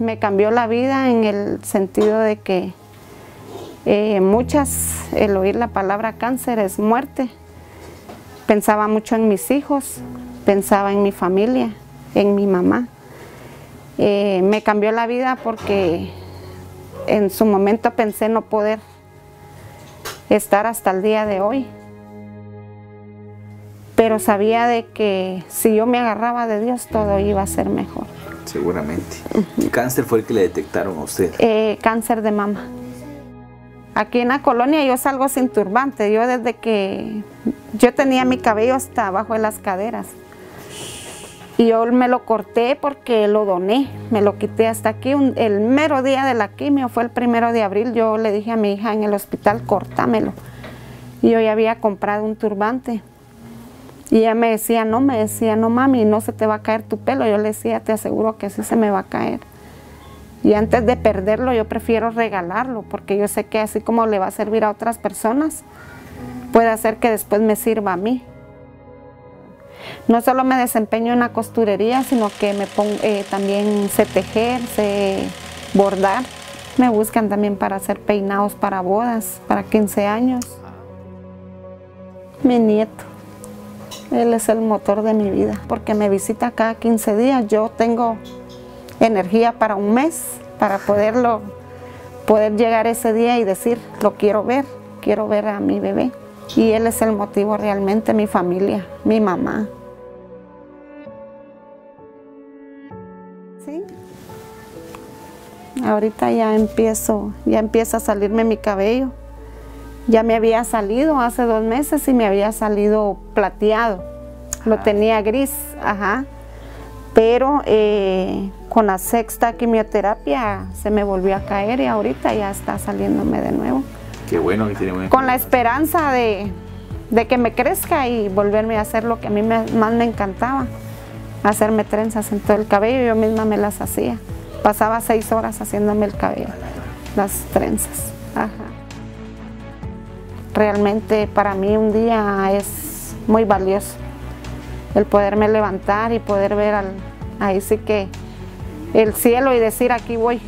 me cambió la vida en el sentido de que eh, muchas, el oír la palabra cáncer es muerte. Pensaba mucho en mis hijos, pensaba en mi familia, en mi mamá. Eh, me cambió la vida porque en su momento pensé no poder estar hasta el día de hoy. Pero sabía de que si yo me agarraba de Dios todo iba a ser mejor. Seguramente. ¿Qué cáncer fue el que le detectaron a usted? Eh, cáncer de mama. Aquí en la colonia yo salgo sin turbante. Yo desde que yo tenía mi cabello hasta abajo de las caderas. Y yo me lo corté porque lo doné, me lo quité hasta aquí. el mero día de la quimio fue el primero de abril. Yo le dije a mi hija en el hospital, cortámelo. Y yo ya había comprado un turbante. Y ella me decía, no, me decía, no mami, no se te va a caer tu pelo. Yo le decía, te aseguro que así se me va a caer. Y antes de perderlo, yo prefiero regalarlo, porque yo sé que así como le va a servir a otras personas, puede hacer que después me sirva a mí. No solo me desempeño en la costurería, sino que me pongo, eh, también sé tejer, sé bordar. Me buscan también para hacer peinados para bodas, para 15 años. Mi nieto, él es el motor de mi vida, porque me visita cada 15 días. Yo tengo energía para un mes, para poderlo, poder llegar ese día y decir, lo quiero ver, quiero ver a mi bebé. Y él es el motivo realmente, mi familia, mi mamá. ¿Sí? Ahorita ya empiezo, ya empieza a salirme mi cabello. Ya me había salido hace dos meses y me había salido plateado. Lo ah. tenía gris, ajá. Pero eh, con la sexta quimioterapia se me volvió a caer y ahorita ya está saliéndome de nuevo. Qué bueno que tiene Con la esperanza de, que me crezca y volverme a hacer lo que a mí más me encantaba, hacerme trenzas en todo el cabello, yo misma me las hacía. Pasaba seis horas haciéndome el cabello, las trenzas. Realmente para mí un día es muy valioso el poderme levantar y poder ver al, ahí sí que el cielo y decir aquí voy.